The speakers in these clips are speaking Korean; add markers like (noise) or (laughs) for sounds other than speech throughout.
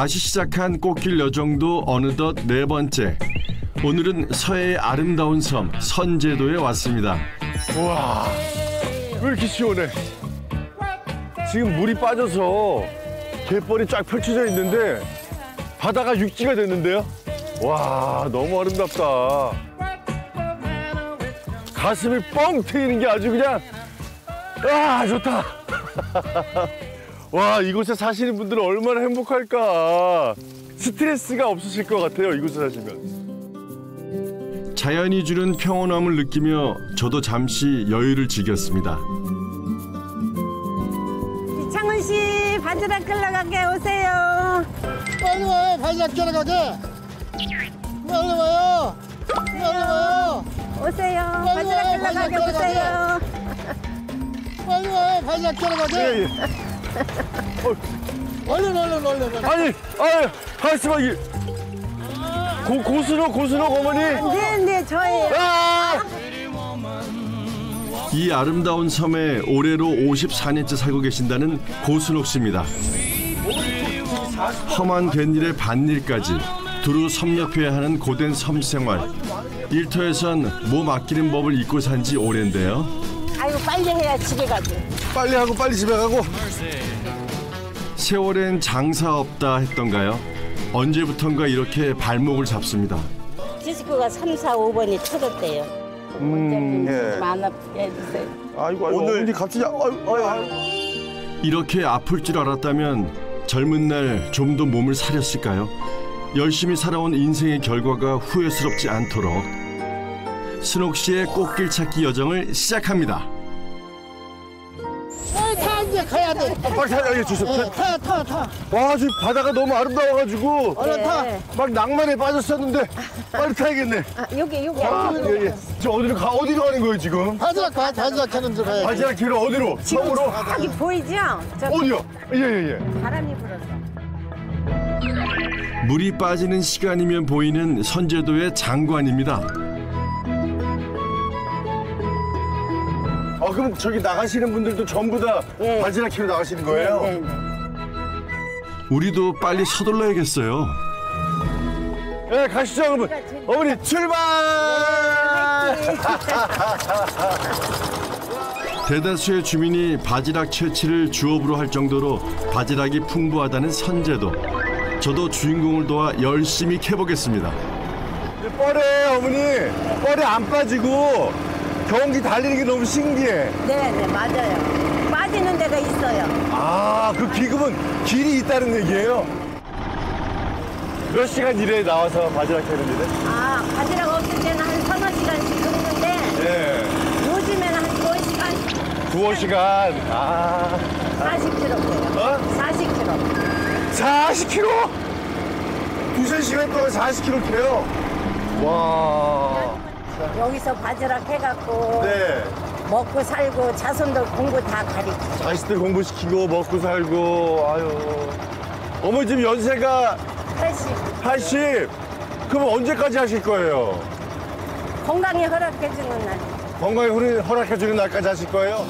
다시 시작한 꽃길 여정도 어느덧 네 번째. 오늘은 서해의 아름다운 섬 선제도에 왔습니다. 우와 왜 이렇게 시원해 지금 물이 빠져서 갯벌이 쫙 펼쳐져 있는데 바다가 육지가 됐는데요 와 너무 아름답다 가슴이 뻥 트이는 게 아주 그냥 아 좋다 (laughs) 와 이곳에 사시는 분들은 얼마나 행복할까 스트레스가 없으실 것 같아요 이곳에 사시면 자연이 주는 평온함을 느끼며 저도 잠시 여유를 즐겼습니다. 이창훈 씨 바지락 끌러가게 오세요. 빨리 와요 바지락 들어가게 빨리 와요 빨리 와요 오세요. 빨리 바지락 끌러가게 오세요. 빨리 와요 바지락 예. 얼른 얼른 얼른. 아니 아니 가만있어봐 이 고, 고순호 고순호 어머니 네네 저예요. 아! 이 아름다운 섬에 올해로 54년째 살고 계신다는 고순옥 씨입니다. 험한 갯일에 반일까지 두루 섭렵해야 하는 고된 섬 생활. 일터에선 몸 아끼는 법을 잊고 산 지 오랜데요. 아이고 빨리 해야 집에 가지. 빨리 하고 빨리 집에 가고 세월엔 장사 없다 했던가요? 언제부턴가 이렇게 발목을 잡습니다. 디스코가 3, 4, 5번이 터졌대요. 음, 예. 만 아프게 해주세요. 아이고, 아이고 오늘 어머니 갑자기 아이고, 아이고. 이렇게 아플 줄 알았다면 젊은 날 좀 더 몸을 사렸을까요? 열심히 살아온 인생의 결과가 후회스럽지 않도록 순옥 씨의 꽃길 찾기 여정을 시작합니다. 빨리 타 이제 가야 돼 빨리 타 여기 주세요 타타 타 와 지금 바다가 너무 아름다워가지고 얼른 타 네. 막 낭만에 빠졌었는데 빨리 타야겠네 아, 여기 여기 아. 예, 예. 저 어디로 가 어디로 가는 거예요 지금 바지락 가 바지락 캐는 데 가야 돼 바지락 길로 어디로 섬으로 저기 보이죠? 저 어디요 예 예 예 바람이 불어서. 물이 빠지는 시간이면 보이는 선제도의 장관입니다. 아 그럼 저기 나가시는 분들도 전부 다 예. 바지락 키로 나가시는 거예요 네, 네. 우리도 빨리 서둘러야겠어요. 네, 가시죠 여러분 어머니 출발 (laughs) 대다수의 주민이 바지락 채취를 주업으로 할 정도로 바지락이 풍부하다는 선제도. 저도 주인공을 도와 열심히 캐보겠습니다. 뻘에 어머니 뻘에 안 빠지고 경기 달리는 게 너무 신기해 네, 네, 맞아요. 빠지는 데가 있어요. 아, 그 기금은 길이 있다는 얘기예요? 몇 시간 일에 나와서 바지락 캐는 일에? 아, 바지락 없을 때는 한 서너 시간씩 긁는데 예. 요즘에는 한 두어 시간, 두어 시간. 아. 40kg. 어? 40kg. 40kg? 두세 시간 동안 40kg 캐요? 와. 여기서 바지락 해갖고 네. 먹고 살고 자손들 공부 다 가르치죠. 자식들 공부시키고 먹고 살고, 아유. 어머니 지금 연세가 80. 80. 그럼 언제까지 하실 거예요? 건강이 허락해주는 날. 건강에 허락- 허락해주는 날까지 하실 거예요?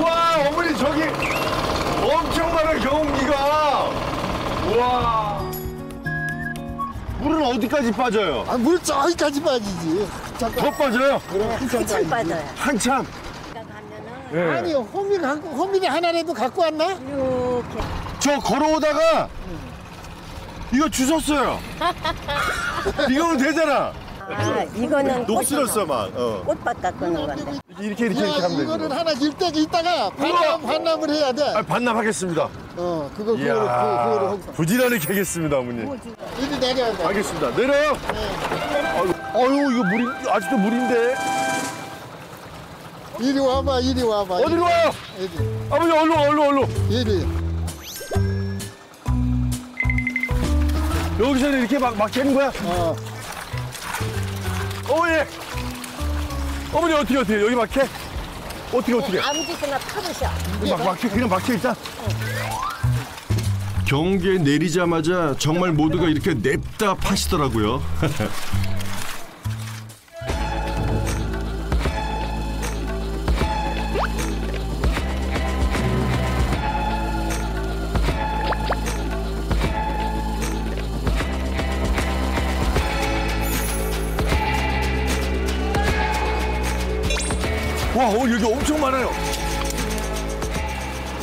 와 어머니 저기 엄청 많은 경운기가 와 물은 어디까지 빠져요? 아, 물 저기까지 빠지지 잠깐 더 빠져요? 한참 빠져요. 한참 가면은 예. 아니 호미 갖고 호미리 하나라도 갖고 왔나? 이렇게 저 걸어오다가 이거 주웠어요 (laughs) 이거면 되잖아 아, 이거는 녹슬었어 막 어. 꽃밭 깎는 건데. 이렇게 이렇게 이렇게 야, 하면 이거는 되죠 하나 길때기 있다가 반납 반납을 해야 돼. 아, 반납하겠습니다 어 그거 그거로 이야 그거로 하고. 부지런히 캐겠습니다 어머니 이리 내려야 돼. 알겠습니다. 내려요. 아유, 아유 이거 물이 아직도 물인데. 이리 와봐 이리 와봐. 어디로 와요? 이리 아버지 얼른 얼른 얼른. 이리. 여기서는 이렇게 막, 막 캐는 거야? 어 어머니. 어머니 어떻게 어떻게 여기 막 캐? 어떻게 어떻게? 아무 짓이나 타보셔. 막, 막 캐, 그냥 막캐 일단. 경기에 내리자마자 정말 모두가 이렇게 냅다 파시더라고요. (laughs) 어, 여기 엄청 많아요.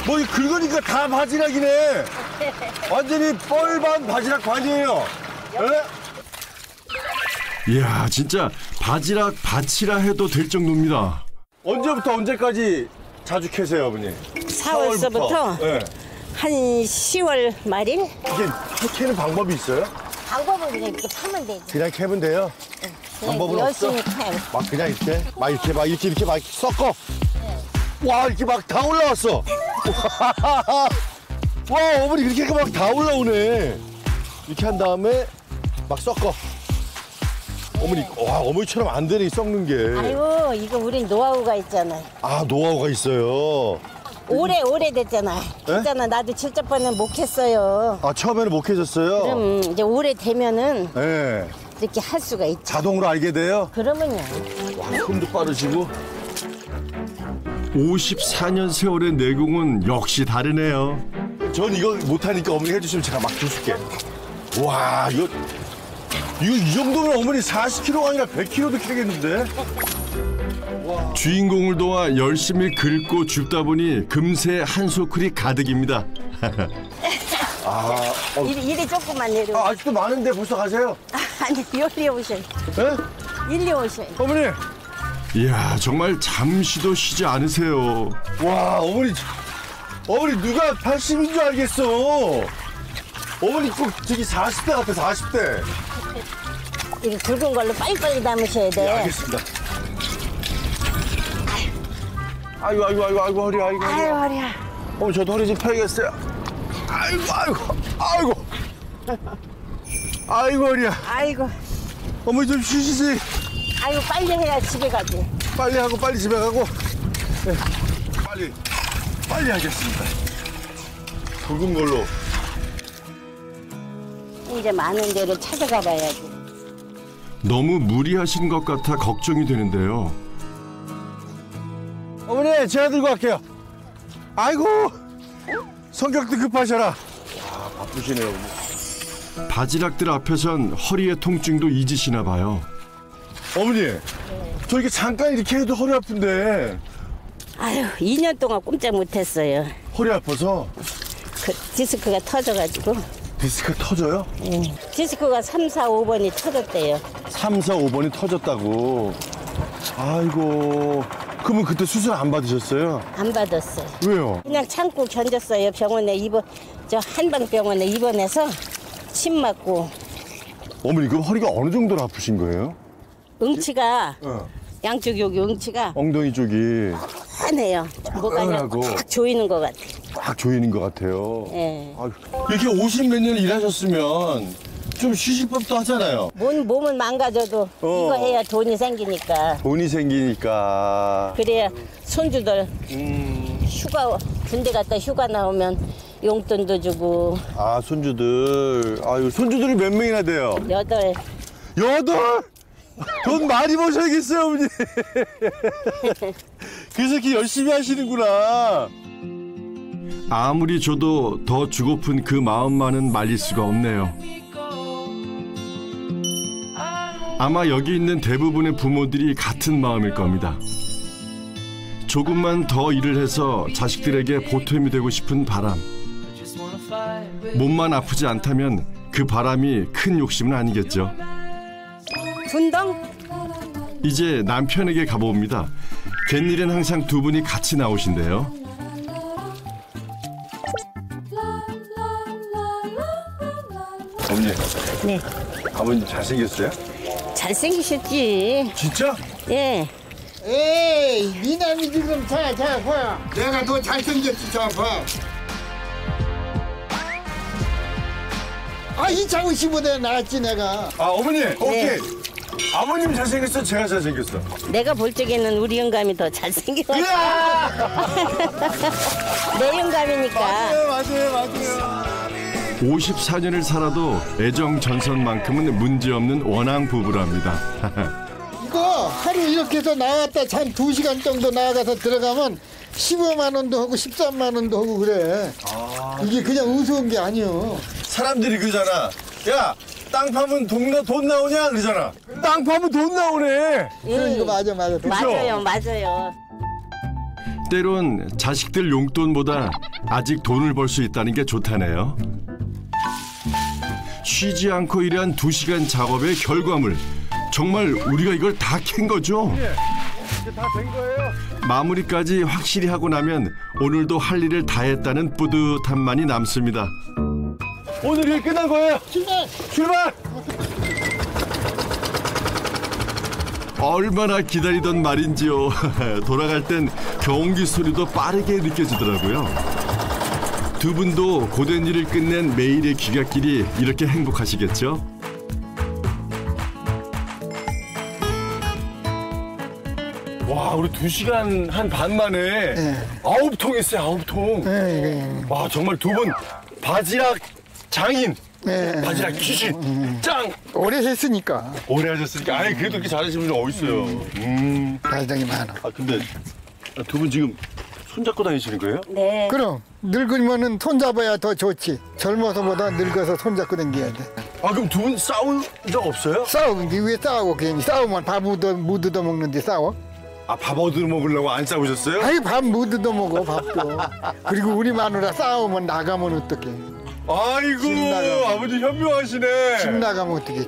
뭐, 이 긁으니까 다 바지락이네. 완전히 뻘반 바지락 반이에요. 예? 이야, 진짜 바지락 밭이라 해도 될 정도입니다. 언제부터 언제까지 자주 캐세요, 어머니? 4월서부터 예. 한 10월 말일 이게 캐는 방법이 있어요? 방법은 그냥 이렇게 파면 되지. 그냥 캐면 돼요? 그냥 방법은 열심히 없어? 막 그냥 이렇게 막 이렇게 막 이렇게 이렇게 막 섞어. 와 이렇게 막 다 올라왔어. (laughs) 와 어머니 그렇게 막 다 올라오네. 이렇게 한 다음에 막 섞어. 어머니 와 어머니처럼 안 되네 이 섞는 게. 아이고 이거 우린 노하우가 있잖아. 아 노하우가 있어요. 오래 오래 됐잖아. 네? 있잖아 나도 직접 번은 못 했어요. 아 처음에는 못 캐졌어요. 그럼 이제 오래 되면은 네. 이렇게 할 수가 있지. 자동으로 알게 돼요. 그러면요. 와 손도 빠르시고. 54년 세월의 내공은 역시 다르네요. 전 이거 못하니까 어머니 해주시면 제가 막 주실게. 와, 이거, 이거 이 정도면 어머니 40kg가 아니라 100kg도 캐겠는데? 주인공을 도와 열심히 긁고 줍다 보니 금세 한소클이 가득입니다. (laughs) 일이, 일이 조금만 내려. 아, 아직도 많은데 벌써 가세요? 아니 요리 오셔. 예? 일리 오셔. 어머니! 이야, 정말 잠시도 쉬지 않으세요. 와, 어머니, 어머니 누가 80인 줄 알겠어. 어머니 꼭 저기 40대 같아, 40대. 이렇게 굵은 걸로 빨리빨리 담으셔야 돼. 네, 알겠습니다. 아이고, 아이고, 아이고, 아이고, 허리, 아이고. 아유 허리야. 어머 저도 허리 좀 펴야겠어요. 아이고 아이고 아이고 아이고 허리야. 아이고. 어머니 좀 쉬시지. 아이고 빨리 해야 집에 가지. 빨리 하고 빨리 집에 가고. 네, 빨리 빨리 하겠습니다. 굵은 걸로. 이제 많은 데를 찾아가 봐야지. 너무 무리하신 것 같아 걱정이 되는데요. 어머니 제가 들고 갈게요. 아이고 성격도 급하셔라. 아 바쁘시네요. 바지락들 앞에선 허리의 통증도 잊으시나 봐요. 어머니 저 이렇게 잠깐 이렇게 해도 허리 아픈데 아유 2년 동안 꼼짝 못했어요. 허리 아파서 그 디스크가 터져가지고 디스크 터져요? 예. 디스크가 3, 4, 5번이 터졌대요. 3, 4, 5번이 터졌다고. 아이고. 그러면 그때 수술 안 받으셨어요? 안 받았어요. 왜요? 그냥 참고 견뎠어요. 병원에 입원 저 한방병원에 입원해서 침 맞고 어머니 그럼 허리가 어느 정도로 아프신 거예요? 응치가 어. 양쪽 여기 응치가 엉덩이 쪽이 환해요. 뭐가 그냥 하고. 꽉 조이는 것 같아. 꽉 조이는 것 같아요. 예. 아유, 이렇게 50 몇 년 일하셨으면 좀 쉬실 법도 하잖아요. 몸, 몸은 망가져도 어. 이거 해야 돈이 생기니까. 돈이 생기니까. 그래야 손주들 음. 휴가 군대 갔다 휴가 나오면 용돈도 주고 아, 손주들. 아유, 손주들이 몇 명이나 돼요? 여덟 여덟? 돈 많이 버셔야겠어요, 어머니. (laughs) 그래서 이렇게 열심히 하시는구나. 아무리 줘도 더 주고픈 그 마음만은 말릴 수가 없네요. 아마 여기 있는 대부분의 부모들이 같은 마음일 겁니다. 조금만 더 일을 해서 자식들에게 보탬이 되고 싶은 바람. 몸만 아프지 않다면 그 바람이 큰 욕심은 아니겠죠. 분동 이제 남편에게 가봅니다. 갯일은 항상 두 분이 같이 나오신대요. 어머니, 네 아버님 잘생겼어요? 잘생기셨지 진짜? 예 에이 미남이 지금 자 자 봐. 내가 더 잘생겼지 자 봐. 아 이창훈 씨보다 낫지 내가. 아, 어머니, 오케이. 아버님 잘생겼어, 제가 잘생겼어. 내가 볼 적에는 우리 영감이 더 잘생겨 (laughs) 내 영감이니까 맞아요, 맞아요, 맞아요. 54년을 살아도 애정 전선만큼은 문제없는 원앙 부부랍니다. (laughs) 이거 하루 이렇게 해서 나왔다 잠 두시간 정도 나가서 들어가면 15만 원도 하고 13만 원도 하고 그래. 이게 그냥 우스운 게 아니요. 사람들이 그러잖아. 야, 땅 파면 돈, 나- 돈 나오냐? 그러잖아. 땅 파면 돈 나오네. 그런 거 맞아 맞아. 맞아요 맞아요 때론 자식들 용돈보다 아직 돈을 벌 수 있다는 게 좋다네요. 쉬지 않고 일한 두시간 작업의 결과물. 정말 우리가 이걸 다 캔 거죠? 이제 다된 거예요. 마무리까지 확실히 하고 나면 오늘도 할 일을 다 했다는 뿌듯함만이 남습니다. 오늘 일 끝난 거예요. 출발! 출발! 얼마나 기다리던 말인지요. (laughs) 돌아갈 땐 경기 소리도 빠르게 느껴지더라고요. 두 분도 고된 일을 끝낸 매일의 귀갓길이 이렇게 행복하시겠죠? 와, 우리 두 시간 한 반 만에 네. 아홉 통 했어요, 아홉 통. 예, 예, 와, 정말 두 분 바지락 장인, 예. 바지락 귀신, 짱! 오래 했으니까 오래 하셨으니까, 아니, 그래도 이렇게 잘하시는 분이 어딨어요. 음. 발장이 많아. 아, 근데 두 분 지금 손잡고 다니시는 거예요? 네. 그럼 늙으면은 손 잡아야 더 좋지. 젊어서보다 늙어서 손 잡고 다녀야 돼. 아, 그럼 두 분 싸운 적 없어요? 싸우기 왜 싸우고 괜히 싸우면 밥 묻어 묻어 먹는데 싸워? 아, 밥 얻어 먹으려고 안 싸우셨어요? 아이 밥 묻어 먹어 밥도. 그리고 우리 마누라 싸우면 나가면 어떡해? 아이고, 나가. 아버지 현명하시네. 집 나가면 어떡해?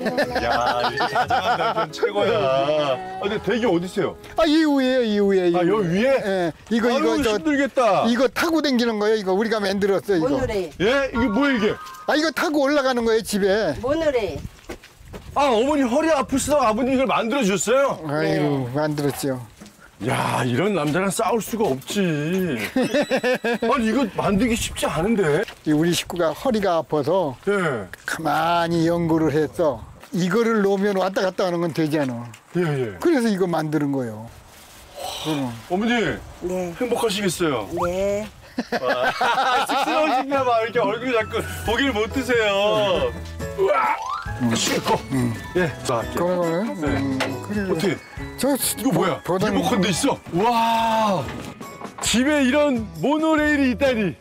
야, 이렇게 다정한 남편 최고야. 아, 근데 대기 어디세요? 아 이후에요 이후에. 아, 여기 위에? 예. 이거 아유, 이거 저 힘들겠다. 이거 타고 다니는 거예요. 이거 우리가 만들었어 이거. 오늘의 예? 이게 뭐야, 이게? 아 이거 타고 올라가는 거예요 집에. 오늘의 아, 어머니 허리 아프시다가 아버님 이걸 만들어 주셨어요? 아이고 만들었죠. 야, 이런 남자랑 싸울 수가 없지. (laughs) 아니, 이거 만들기 쉽지 않은데? 이 우리 식구가 허리가 아파서 예. 가만히 연구를 했어. 이거를 놓으면 왔다 갔다 하는 건 되잖아. 예, 예. 그래서 이거 만드는 거예요. 어머니, 네. 행복하시겠어요? 네. 쑥스러우신가 봐. 이렇게 얼굴이 자꾸 고기를 못 드세요. 우와! 쉬고. 예, 자. 그거는 네. 음, 그래. 어떻게, 저 이거 뭐야? 보다는 리모컨도 있어. 와, 집에 이런 모노레일이 있다니.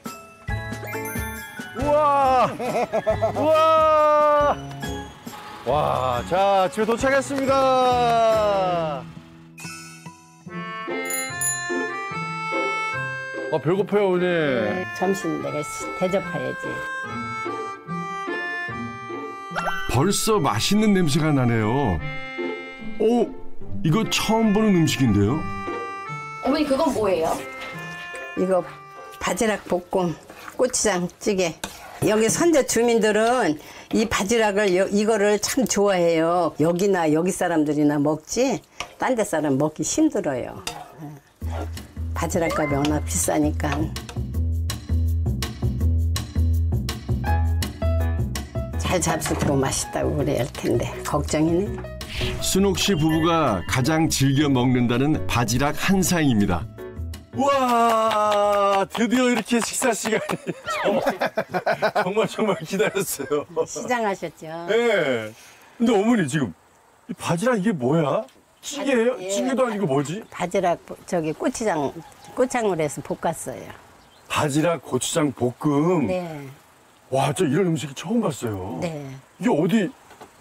우와, 우와. 와, 자, 집에 도착했습니다. 아, 배고파요, 오늘. 점심 내가 시- 대접해야지. 벌써 맛있는 냄새가 나네요. 오, 이거 처음 보는 음식인데요. 어머니 그건 뭐예요? 이거 바지락 볶음, 고추장 찌개. 여기 선대 주민들은 이 바지락을 여- 이거를 참 좋아해요. 여기나 여기 사람들이나 먹지 딴 데 사람 먹기 힘들어요. 바지락 값이 워낙 비싸니까. 잘 잡수고 맛있다고 그래야 할 텐데 걱정이네. 순옥 씨 부부가 가장 즐겨 먹는다는 바지락 한상입니다. 와 드디어 이렇게 식사 시간이 정말 (laughs) 정말, 정말 기다렸어요. 시장하셨죠? 예. 근데 어머니 지금 이 바지락 이게 뭐야? 찌개예요? 예. 찌개도 아니고 뭐지? 바지락 저기 고추장 고창으로 해서 볶았어요. 바지락 고추장 볶음. 네, 와, 저 이런 음식이 처음 봤어요. 네. 이게 어디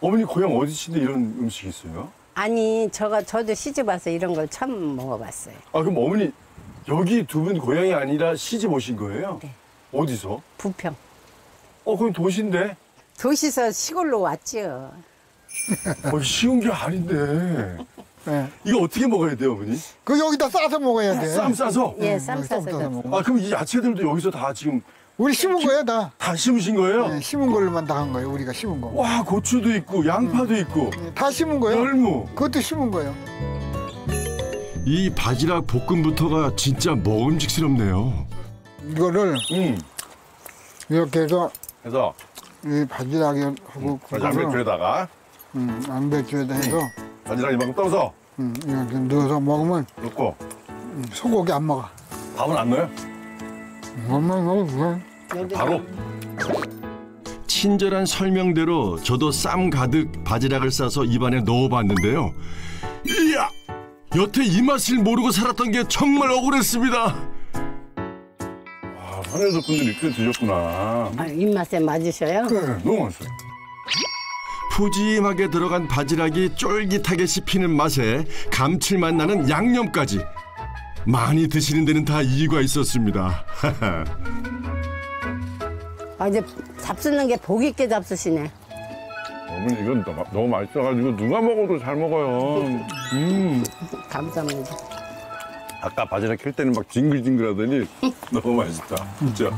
어머니 고향 어디신데 이런 음식이 있어요? 아니 저가 저도 시집 와서 이런 걸 처음 먹어봤어요. 아 그럼 어머니 여기 두 분 고향이 아니라 시집 오신 거예요? 네. 어디서? 부평. 어 그럼 도시인데 도시서 시골로 왔지요. 어, 쉬운 게 아닌데 예. 이거 어떻게 먹어야 돼요 어머니? 그 여기다 싸서 먹어야 돼. 쌈 싸서? 예, 쌈쌈 싸서 싸서. 먹어. 아 그럼 이 야채들도 여기서 다 지금 우리 심은 거야 다. 다 심으신 거예요? 예, 심은 걸로만 다 한 거예요. 우리가 심은 거. 와 고추도 있고 양파도 있고 예, 다 심은 거예요. 열무 그것도 심은 거예요. 이 바지락 볶음부터가 진짜 먹음직스럽네요. 이거를 음 이렇게 해서 그래서 이 바지락하고 그거를 양배추에다가 음, 양배추에다 해서 바지락 이만큼 떠서 음, 이렇게 넣어서 먹으면 넣고 소고기 안 먹어. 밥은 안 넣어요? 먹어 그냥. 바로 친절한 설명대로 저도 쌈 가득 바지락을 싸서 입안에 넣어봤는데요. 이야! 여태 이 맛을 모르고 살았던 게 정말 억울했습니다. 아 하늘도 분들이 이렇게 드셨구나 아, 입맛에 맞으셔요? 네 너무 맛있어요 푸짐하게 들어간 바지락이 쫄깃하게 씹히는 맛에 감칠맛 나는 양념까지. 많이 드시는 데는 다 이유가 있었습니다. (laughs) 아, 이제 잡수는 게 복 있게 잡수시네. 어머니 이건 너무, 너무 맛있어가지고 누가 먹어도 잘 먹어요. 음. 감사합니다. 아까 바지락 킬 때는 막 징글징글하더니 (laughs) 너무 맛있다. 진짜.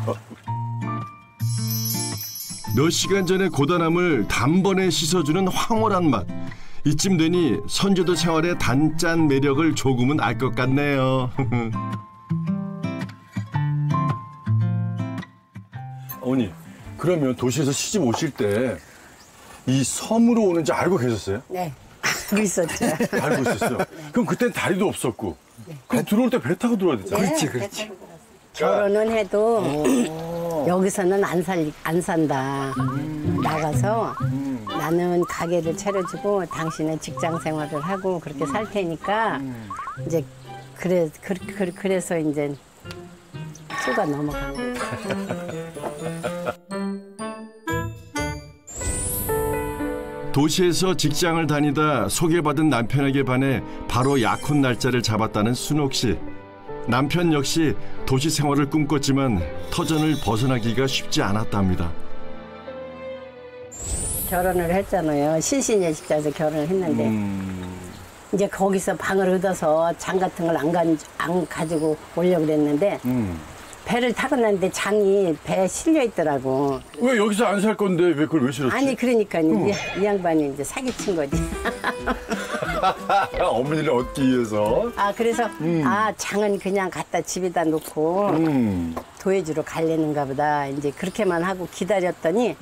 몇 시간 전에 고단함을 단번에 씻어주는 황홀한 맛. 이쯤 되니 선조도 생활의 단짠 매력을 조금은 알 것 같네요. (laughs) 어머니 그러면 도시에서 시집 오실 때 이 섬으로 오는지 알고 계셨어요? 네. 알고 있었죠. (laughs) 알고 있었어요. 그럼 그땐 다리도 없었고. 그럼 들어올 때 배 타고 들어와야 되잖아요. 그렇지, 그렇지. 결혼은 해도 여기서는 안 살, 안 산다. 나가서 나는 가게를 차려주고 당신은 직장 생활을 하고 그렇게 살 테니까 이제 그래, 그, 그, 그래서 이제 수가 넘어간 거예요. (laughs) 도시에서 직장을 다니다 소개받은 남편에게 반해 바로 약혼 날짜를 잡았다는 순옥 씨. 남편 역시 도시 생활을 꿈꿨지만 터전을 벗어나기가 쉽지 않았답니다. 결혼을 했잖아요. 신신예 식자에서 결혼을 했는데 이제 거기서 방을 얻어서 장 같은 걸 안 안 가지고 오려고 그랬는데 배를 타고 났는데 장이 배에 실려 있더라고. 왜 여기서 안 살 건데 왜 그걸 왜 싫었지? 아니 그러니까 이, 이 양반이 이제 사기친 거지. (laughs) 어머니를 얻기 위해서. 아 그래서 아 장은 그냥 갖다 집에다 놓고 음. 도해주러 갈래는가 보다 이제 그렇게만 하고 기다렸더니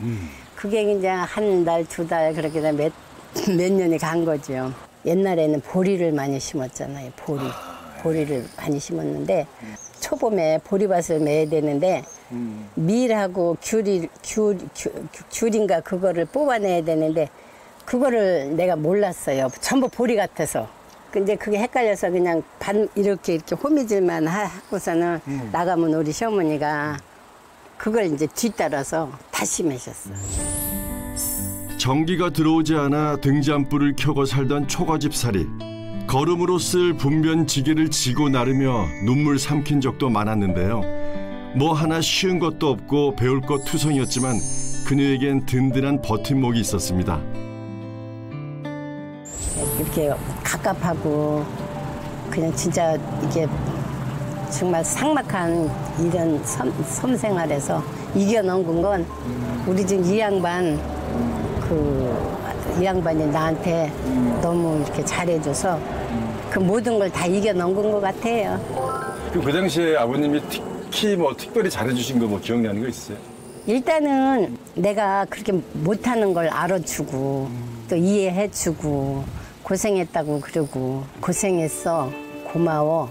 그게 이제 한 달 두 달 그렇게 몇몇 (laughs) 년이 간 거죠. 옛날에는 보리를 많이 심었잖아요. 보리 보리를 많이 심었는데 초봄에 보리밭을 매야 되는데 밀하고 귤이 귤, 귤 귤인가 그거를 뽑아내야 되는데 그거를 내가 몰랐어요. 전부 보리 같아서. 근데 그게 헷갈려서 그냥 반 이렇게 이렇게 호미질만 하- 하고서는 나가면 우리 시어머니가 그걸 이제 뒤따라서 다시 매셨어. 전기가 들어오지 않아 등잔불을 켜고 살던 초가집 살이 걸음으로 쓸 분변지게를 지고 나르며 눈물 삼킨 적도 많았는데요. 뭐 하나 쉬운 것도 없고 배울 것 투성이었지만 그녀에겐 든든한 버팀목이 있었습니다. 이렇게 갑갑하고 그냥 진짜 이게 정말 삭막한 이런 섬, 섬 생활에서 이겨넘은 건 우리 집이 양반 그 이 양반이 나한테 너무 이렇게 잘해줘서 그 모든 걸 다 이겨넘은 것 같아요. 그, 그 당시에 아버님이 특히 뭐 특별히 잘해주신 거 뭐 기억나는 거 있어요? 일단은 내가 그렇게 못하는 걸 알아주고 또 이해해주고 고생했다고 그러고 고생했어 고마워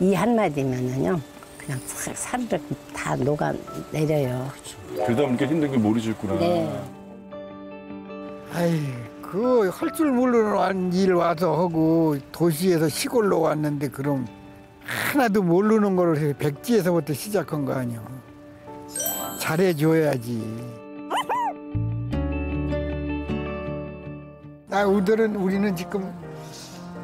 이 한마디면은요 그냥 싹 사르르 다 녹아내려요. 그러다 보니까 힘든 걸 모르셨구나. 네. 아이 그거 할줄 모르는 일 와서 하고 도시에서 시골로 왔는데 그럼 하나도 모르는 거를 해. 백지에서부터 시작한 거 아니야 잘해줘야지 나 우들은 우리는 지금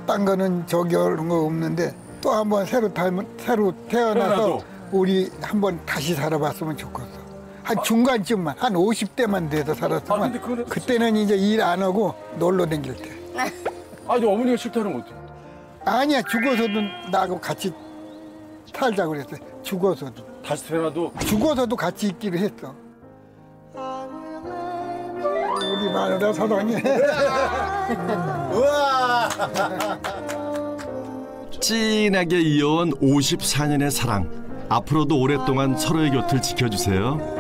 딴 거는 저기 하는 거 없는데 또 한번 새로 닮은 새로 태어나서 태어나도. 우리 한번 다시 살아봤으면 좋겠어 한 중간쯤만 한 50대만 돼서 살았으면 아, 그거는- 그때는 이제 일 안 하고 놀러 다닐 때. 아니 어머니가 싫다는 거 어떡해? 아니야 죽어서도 나하고 같이 살자고 그랬어 죽어서도. 다시 태어나도? 죽어서도 같이 있기로 했어. 우리 마누라 사랑해. (laughs) 진하게 이어온 54년의 사랑. 앞으로도 오랫동안 서로의 곁을 지켜주세요.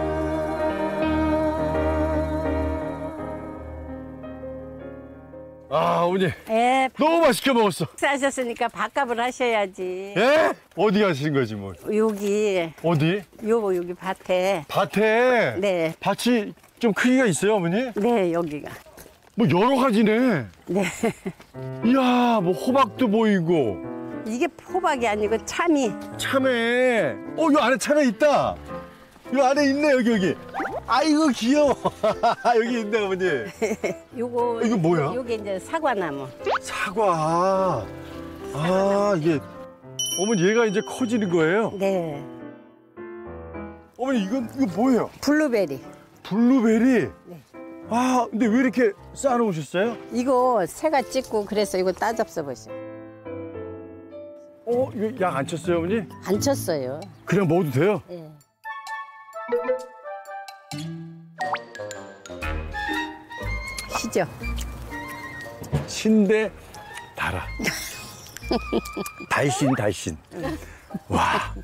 어머니 예, 너무 맛있게 먹었어. 식사하셨으니까 밥값을 하셔야지. 예? 어디 가시는 거지 뭐? 여기 어디? 요 여기 밭에 밭에. 네, 밭이 좀 크기가 있어요 어머니? 네 여기가 뭐 여러 가지네. 네 이야 뭐 호박도 보이고 이게 호박이 아니고 참이 참외. 어이 안에 참외 있다. 이 안에 있네 여기 여기. 아이고 귀여워. (laughs) 여기 있네 어머니. (laughs) 요거 이거 뭐야? 요게 이제 사과나무. 사과. 아 이게 어머니 얘가 이제 커지는 거예요? 네. 어머니 이건 이거 뭐예요? 블루베리. 블루베리. 네. 아 근데 왜 이렇게 쌓아놓으셨어요? 이거 새가 찍고 그래서 이거 따잡숴 보세요. 어 이거 약 안 쳤어요 어머니? 안 쳤어요. 그냥 먹어도 돼요? 예. 시죠. 신데 달아. 달신 달신. 와.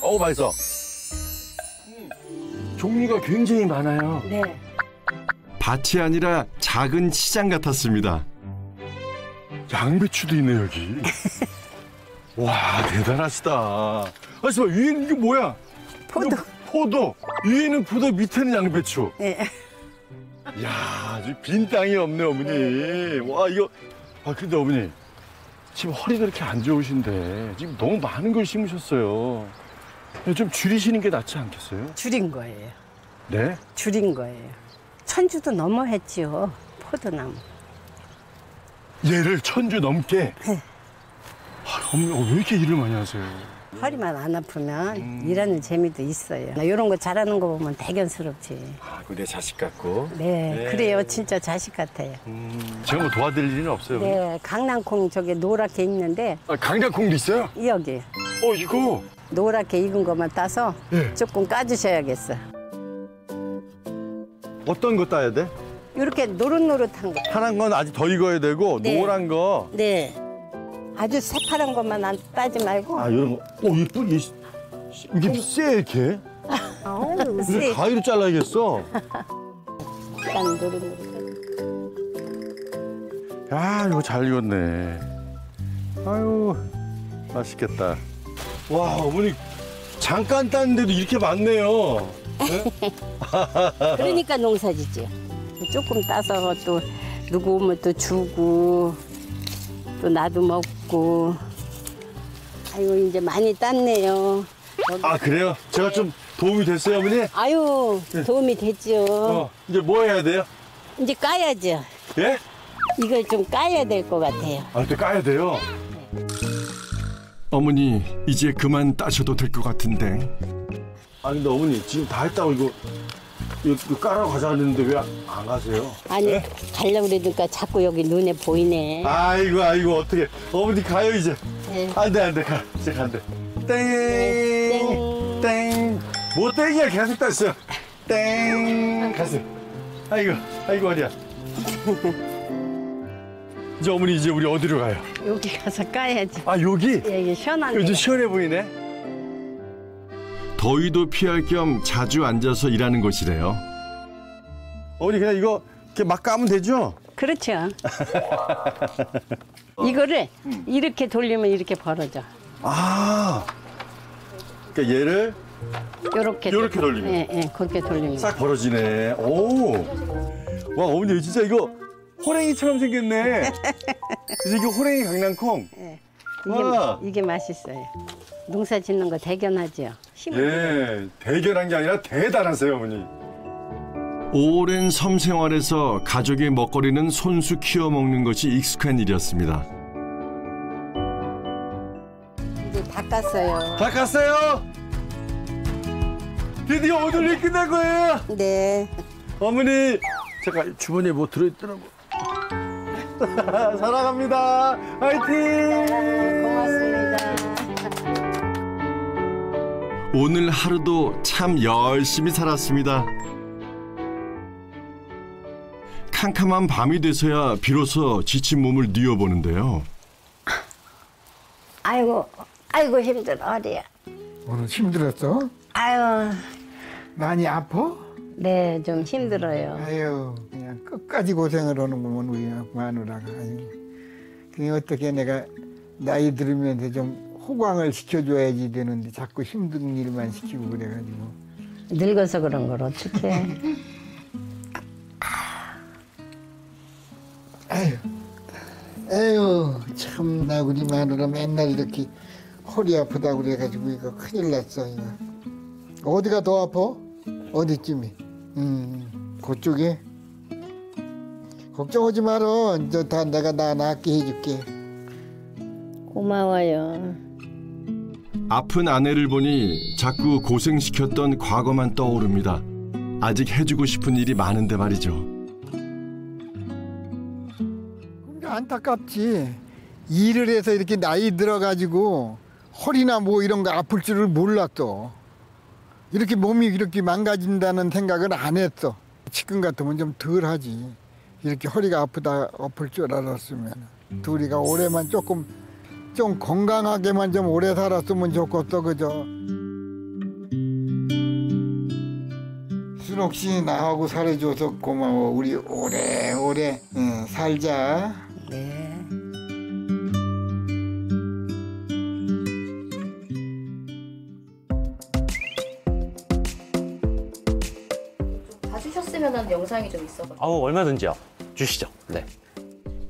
어우 맛있어. 음, 종류가 굉장히 많아요. 네. 밭이 아니라 작은 시장 같았습니다. 양배추도 있네 여기. 와 대단하시다. 아 잠깐 위에는 이게 뭐야? 포도. 이거 포도. 위에는 포도 밑에는 양배추. 네. 이야 아주 빈 땅이 없네 어머니. 와 이거 아 근데 어머니 지금 허리가 이렇게 안 좋으신데 지금 너무 많은 걸 심으셨어요. 좀 줄이시는 게 낫지 않겠어요? 줄인 거예요. 네? 줄인 거예요. 천주도 넘어 했지요. 포도나무. 얘를 천주 넘게. 네. 아, 왜 이렇게 일을 많이 하세요? 허리만 안 아프면 음. 일하는 재미도 있어요. 이런 거 잘하는 거 보면 대견스럽지. 아, 그내 자식 같고. 네, 네. 그래요. 진짜 자식 같아요. 음, 제가 뭐 도와드릴 일은 없어요. 네, 강낭콩 저게 노랗게 익는데 아, 강장콩도 있어요? 여기 어 이거. 노랗게 익은 것만 따서 네. 조금 까주셔야겠어. 어떤 거 따야 돼? 이렇게 노릇노릇한 거. 파란 건 아직 더 익어야 되고 네. 노란 거. 네. 아주 새파란 것만 안 따지 말고. 아 이런 거. 어이 이게 쎄 이렇게. 아우, 쎄. 가위로 잘라야겠어. 약간 노릇노릇. 야 이거 잘 익었네. 아유 맛있겠다. 와 어머니 잠깐 땄는데도 이렇게 많네요. (laughs) 그러니까 농사짓지. 조금 따서 또 누구 오면 또 주고 또 나도 먹고. 아유 이제 많이 땄네요. 아 그래요? 제가 좀 도움이 됐어요 어머니? 아유 도움이 됐죠. 어 이제 뭐 해야 돼요? 이제 까야죠. 예? 이걸 좀 까야 될 것 같아요. 아 또 까야 돼요. 어머니 이제 그만 따셔도 될 것 같은데 아 근데 어머니 지금 다 했다고 이거 이거, 이거 까라고 가져왔는데 왜 안 가세요? 아니 가려고 그러니까 자꾸 여기 눈에 보이네. 아이고 아이고 어떻게 어머니 가요 이제. 네. 안돼 안돼. 가. 이제 간대. 땡. 땡땡 뭐 땡이야 계속 땄어. 땡. 가세요. 아이고 아이고 어디야? (laughs) 이제 어머니 이제 우리 어디로 가요? 여기 가서 까야지. 아 여기? 여기 시원한데. 요즘 시원해 보이네 더위도 피할 겸 자주 앉아서 일하는 곳이래요. 어머니 그냥 이거 이렇게 막 까면 되죠 그렇죠. (laughs) 이거를 이렇게 돌리면 이렇게 벌어져. 아 그러니까 얘를 요렇게. 요렇게 돌리면. 예, 예, 그렇게 돌리면. 싹 벌어지네 오 와 어머니 진짜 이거 호랭이처럼 생겼네 (laughs) 그래서 이게 호랭이 강낭콩 예. 와. 이게, 이게 맛있어요. 농사 짓는 거 대견하죠. 예, 대견한 게 아니라 대단하세요, 어머니. 오랜 섬 생활에서 가족의 먹거리는 손수 키워 먹는 것이 익숙한 일이었습니다. 이제 다 깠어요. 다 갔어요? 드디어 오늘 일 끝난 거예요? 네. 어머니, 잠깐 주머니에 뭐 들어있더라고. (laughs) 사랑합니다. 화이팅! 오늘 하루도 참 열심히 살았습니다. 캄캄한 밤이 돼서야 비로소 지친 몸을 뉘어보는데요. 아이고, 아이고 힘들어 허리야. 오늘 힘들었어? 아유, 많이 아파? 네, 좀 힘들어요. 아유 그냥 끝까지 고생을 하는구먼 우리 마누라가 아유 그게 어떻게 내가 나이 들으면서 좀 호강을 시켜줘야지 되는데 자꾸 힘든 일만 시키고 그래가지고 늙어서 그런 걸 어떻게 해. 아유 아유 참나 우리 마누라 맨날 이렇게 허리 아프다고 그래가지고 이거 큰일 났어 이거 어디가 더 아파? 어디쯤이? 음 그쪽에 걱정하지 마라 이제 다 내가 나 낫게 해줄게 고마워요. 아픈 아내를 보니 자꾸 고생시켰던 과거만 떠오릅니다. 아직 해주고 싶은 일이 많은데 말이죠. 안타깝지. 일을 해서 이렇게 나이 들어가지고 허리나 뭐 이런 거 아플 줄을 몰랐어. 이렇게 몸이 이렇게 망가진다는 생각을 안 했어. 지금 같으면 좀 덜 하지. 이렇게 허리가 아프다 아플 줄 알았으면 둘이가 올해만 조금 좀 건강하게만 좀 오래 살았으면 좋겠어 그죠? 순옥 씨 나하고 살아줘서 고마워. 우리 오래오래 응, 살자. 네. 봐주셨으면 영상이 좀 있어서. 아우 얼마든지요. 주시죠. 네.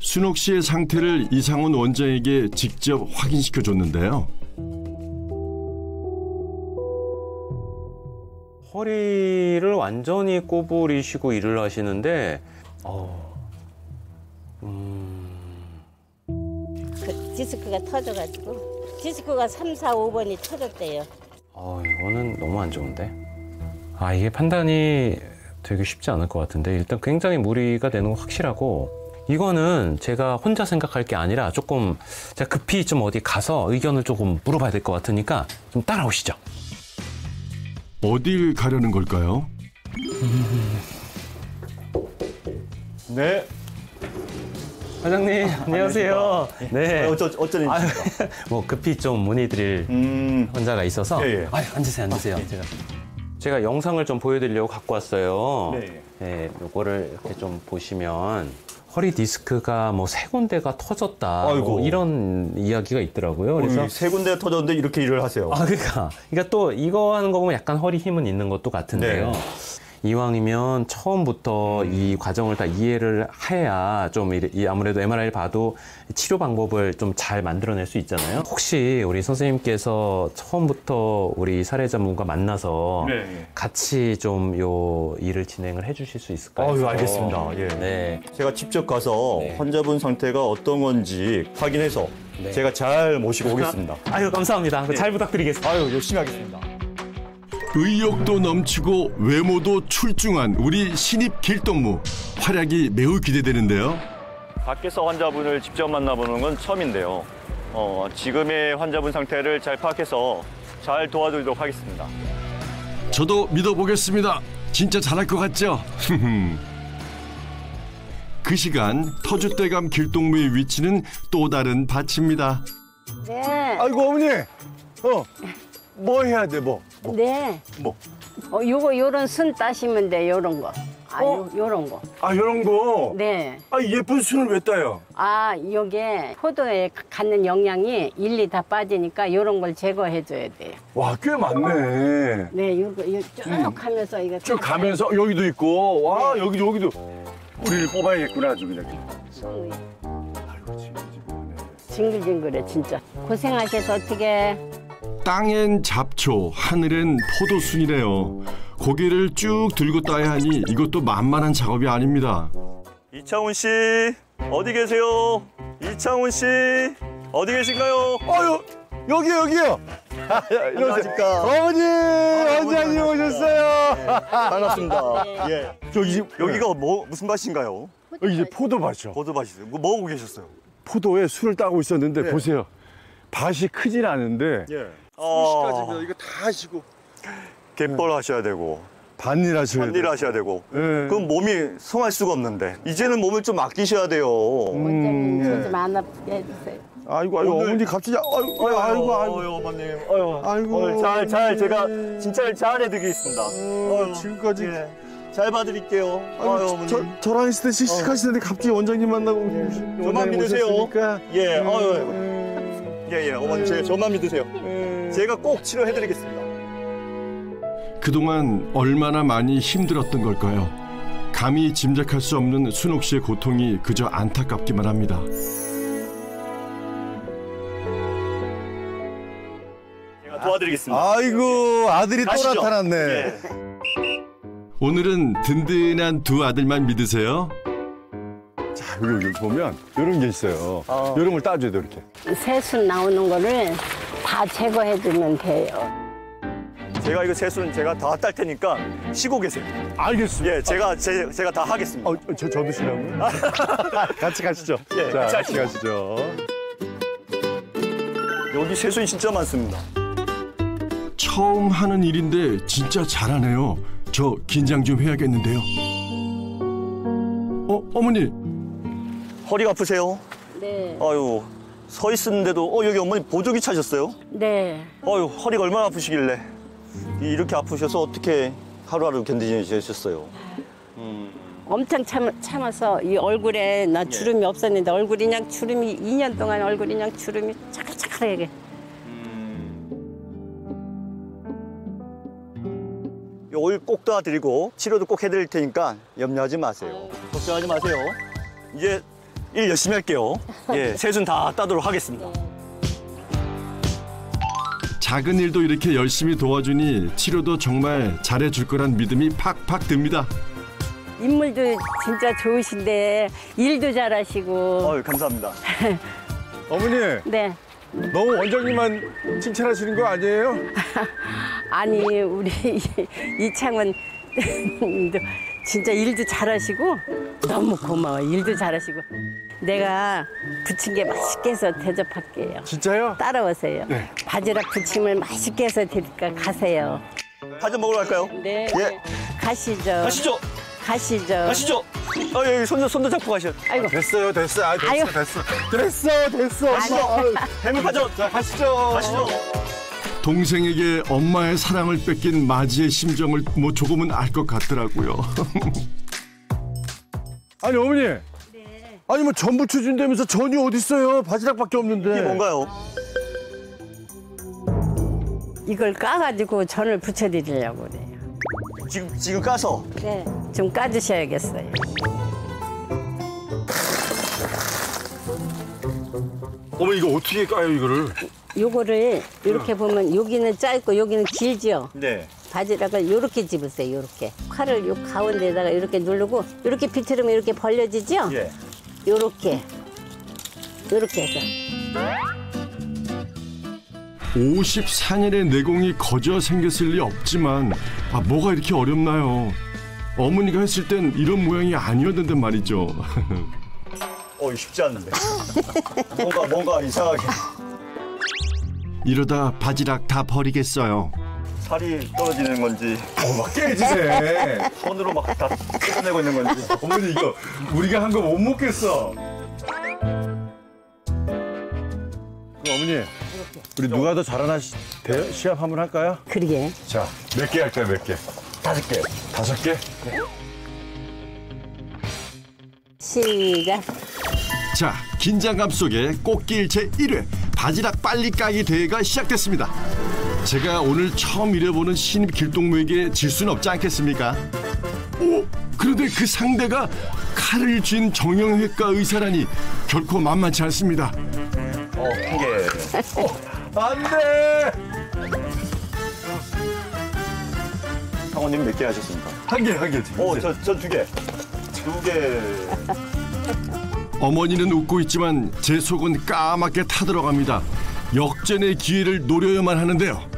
순옥 씨의 상태를 이상훈 원장에게 직접 확인시켜 줬는데요. 허리를 완전히 꼬부리시고 일을 하시는데 어. 음. 그 디스크가 터져가지고 디스크가 3, 4, 5번이 터졌대요. 아, 이거는 너무 안 좋은데. 아, 이게 판단이 되게 쉽지 않을 것 같은데 일단 굉장히 무리가 되는 건 확실하고 이거는 제가 혼자 생각할 게 아니라 조금 제가 급히 좀 어디 가서 의견을 조금 물어봐야 될 것 같으니까 좀 따라오시죠. 어딜 가려는 걸까요? 네. 과장님, 안녕하세요. 네. 어쩌 어쩌 일 아유, 뭐 급히 좀 문의드릴 음. 환자가 있어서 예, 예. 아유, 앉으세요, 앉으세요. 제가 제가 영상을 좀 보여드리려고 갖고 왔어요. 네. 네, 요거를 이렇게 좀 보시면 허리 디스크가 뭐 세 군데가 터졌다. 아이고. 뭐 이런 이야기가 있더라고요. 그래서 그래서 세 군데 터졌는데 이렇게 일을 하세요. 아, 그러니까. 그러니까 또 이거 하는 거 보면 약간 허리 힘은 있는 것도 같은데요. 네. 이왕이면 처음부터 이 과정을 다 이해를 해야 좀 이- 이 아무래도 MRI를 봐도 치료 방법을 좀 잘 만들어낼 수 있잖아요. 혹시 우리 선생님께서 처음부터 우리 사례자분과 만나서 네. 같이 좀 요 일을 진행을 해 주실 수 있을까요? 아유, 알겠습니다. 예. 네. 제가 직접 가서 네. 환자분 상태가 어떤 건지 확인해서 네. 제가 잘 모시고 오겠습니다. (laughs) 아유, 감사합니다. 잘 부탁드리겠습니다. 아유, 열심히 하겠습니다. 의욕도 넘치고 외모도 출중한 우리 신입 길동무 활약이 매우 기대되는데요. 밖에서 환자분을 직접 만나보는 건 처음인데요. 어, 지금의 환자분 상태를 잘 파악해서 잘 도와드리도록 하겠습니다. 저도 믿어보겠습니다. 진짜 잘할 것 같죠? (laughs) 그 시간 터줏대감 길동무의 위치는 또 다른 밭입니다. 네, 아이고 어머니, 어, 뭐 해야 돼 뭐? 네. 뭐? 어, 요거 요런 순 따시면 돼 요런 거. 아, 어? 요, 요런 거. 아 이런 거. 네. 아 예쁜 순을 왜 따요? 아, 요게 포도에 갖는 영양이 일리 다 빠지니까 요런 걸 제거해 줘야 돼요. 와 꽤 많네. 네, 요거 요쭉 하면서 이거 쭉 다 가면서 여기도 있고, 와 여기도 여기도. 뿌리를 뽑아야겠구나 아주 그냥. 손이 아이고. 징글징글해 진짜. 고생하셔서 어떻게 땅엔 잡초, 하늘엔 포도순이래요. 고개를 쭉 들고 따야 하니 이것도 만만한 작업이 아닙니다. 이창훈 씨 어디 계세요? 이창훈 씨 어디 계신가요? 어유 여기 여기요. (laughs) 안녕하십니까. 어머니 원장님 오셨어요. 반갑습니다. 예. 여기 여기가 뭐 무슨 밭인가요? 여기 이제 포도밭이요. 보드밭이세요. 뭐 먹고 계셨어요? 포도에 술을 따고 있었는데 네. 보세요. 밭이 크진 않은데 예. 수시까지입니다. 이거 다 하시고 갯벌 하셔야 되고 반일 하셔야 한일 돼요. 하셔야 되고. 예. 그럼 몸이 성할 수가 없는데 이제는 몸을 좀 아끼셔야 돼요. 원장님 예. 저좀 안 아프게 해주세요. 아이고 아이고 오늘- 어머니 갑자기 아이고 아이고 아이고, 아이고. 어유, 어머님. 아이고, 오늘 잘, 잘, 어머니. 제가 진짜 잘 해드리겠습니다. 어, 지금까지 예. 잘 봐드릴게요. 아이고, 아유. 저, 저랑 있을 때 씩씩하시는데 갑자기 원장님 만나고 저만 원장님 믿으세요. 오셨으니까. 예, 음, 아유. 예, 예, 어머니, 제, 저만 믿으세요. 예. 제가 꼭 치료해드리겠습니다. 그동안 얼마나 많이 힘들었던 걸까요? 감히 짐작할 수 없는 순옥 씨의 고통이 그저 안타깝기만 합니다. 제가 도와드리겠습니다. 아이고 아들이 또 가시죠. 나타났네. 예. 오늘은 든든한 두 아들만 믿으세요. 자, 여기, 여기 보면 이런 게 있어요. 이런 걸 따줘야 돼, 이렇게. 새순 나오는 거를 다 제거해 주면 돼요. 제가 이거 세수는 제가 다 딸 테니까 쉬고 계세요. 알겠습니다. 예, 제가 제, 제가 다 하겠습니다. 어, 저, 저도 쉬라고요? (laughs) 같이 가시죠. (laughs) 예, 자, 같이 같이 가시죠. 여기 세수는 진짜 많습니다. 처음 하는 일인데 진짜 잘하네요. 저 긴장 좀 해야겠는데요. 어, 어머니, 허리가 아프세요? 네. 아유, 서 있었는데도 어 여기 어머니 보조기 차셨어요? 네. 아유, 허리가 얼마나 아프시길래 이렇게 아프셔서 어떻게 하루하루 견디셨어요? 엄청 참, 참아서 이 얼굴에 나 주름이 없었는데 얼굴이 그냥 주름이 2년 동안 얼굴이 그냥 주름이 차글차글하게. 오일 꼭 도와드리고 치료도 꼭 해드릴 테니까 염려하지 마세요. 걱정하지 마세요. 이제 일 열심히 할게요. 예, (laughs) 세순 다 따도록 하겠습니다. 작은 일도 이렇게 열심히 도와주니 치료도 정말 잘해줄 거란 믿음이 팍팍 듭니다. 인물도 진짜 좋으신데 일도 잘하시고. 아유, 감사합니다. (laughs) 어머니, 네. 너무 원장님만 칭찬하시는 거 아니에요? (laughs) 아니 우리 이창원 님도 진짜 일도 잘하시고 너무 고마워 일도 잘하시고 내가 부친 게 맛있게 해서 대접할게요 진짜요? 따라오세요 네. 바지락 부침을 맛있게 해서 드릴까 가세요 가져 먹으러 갈까요? 네 예. 가시죠 가시죠. 가시죠 가시죠. 아, 여기 손도 손도 잡고 가셔. 아이고 됐어요, 됐어요. 아, 됐어, 아유. 됐어. 됐어, 됐어. 아니. 해물파전. 자, 가시죠. 가시죠. 동생에게 엄마의 사랑을 뺏긴 마지의 심정을 뭐 조금은 알 것 같더라고요. (laughs) 아니, 어머니. 아니, 뭐 전부추 준다면서 전이 어딨어요? 바지락밖에 없는데. 이게 뭔가요? 이걸 까가지고 전을 부쳐드리려고 그래요 지금 지금 까서 네 좀 까주셔야겠어요 어머니, 이거 어떻게 까요, 이거를? 요거를 이렇게 보면 여기는 짧고 여기는 길죠 네. 바지락을 이렇게 집으세요. 이렇게 칼을 요 가운데다가 이렇게 누르고 이렇게 비틀으면 이렇게 벌려지죠? 예. 이렇게 이렇게 해서 54년의 내공이 거저 생겼을 리 없지만 아, 뭐가 이렇게 어렵나요? 어머니가 했을 땐 이런 모양이 아니었는데 말이죠. (laughs) 어, 쉽지 않는데. 뭔가 뭔가 이상하게 이러다 바지락 다 버리겠어요. 살이 떨어지는 건지 어, 막 깨지세. (laughs) 손으로 막 다 뜯어내고 있는 건지. (laughs) 어머니, 이거 우리가 한 거 못 먹겠어. 그럼 어머니, 우리 누가 더 잘하나 시, 대, 시합 한번 할까요? 그러게 자, 몇 개 할까요, 몇 개? 다섯 개. 다섯 개? 시작. 자, 긴장감 속에 꽃길 제1회 바지락 빨리 까기 대회가 시작됐습니다. 제가 오늘 처음 일해보는 신입 길동무에게 질 수는 없지 않겠습니까? 오! 그런데 그 상대가 칼을 쥔 정형외과 의사라니 결코 만만치 않습니다. 어, 한 개. (laughs) 안 돼! 상원님 몇 개 하셨습니까? 한 개, 한 개. 어, 저 저 두 개. 두 개. 어머니는 웃고 있지만 제 속은 까맣게 타들어갑니다. 역전의 기회를 노려야만 하는데요.